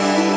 Bye.